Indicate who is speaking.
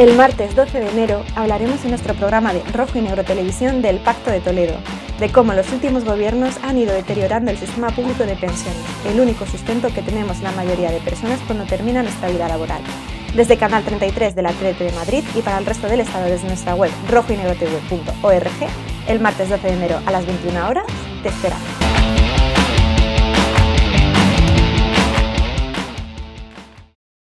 Speaker 1: El martes 12 de enero hablaremos en nuestro programa de Rojo y Negro Televisión del Pacto de Toledo, de cómo los últimos gobiernos han ido deteriorando el sistema público de pensiones, el único sustento que tenemos la mayoría de personas cuando termina nuestra vida laboral. Desde Canal 33 de la TDT de Madrid y para el resto del estado desde nuestra web rojoynegrotv.org, el martes 12 de enero a las 21 horas, te esperamos.